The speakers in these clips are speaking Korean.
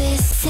this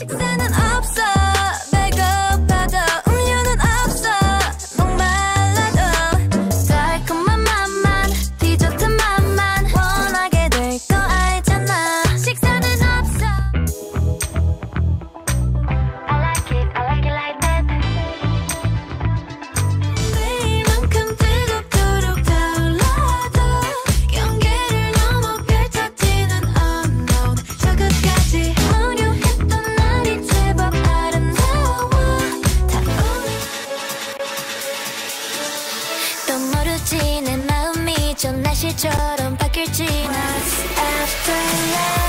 Sixteen and 다시처럼 바뀔지 Once after love